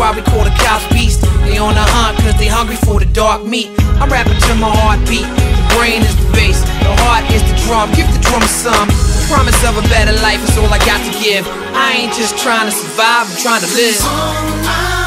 why we call the cows beast. They on the hunt cause they hungry for the dark meat. I'm rapping to my heartbeat. The brain is the bass, the heart is the drum. Give the drum some. The promise of a better life is all I got to give. I ain't just trying to survive, I'm trying to live.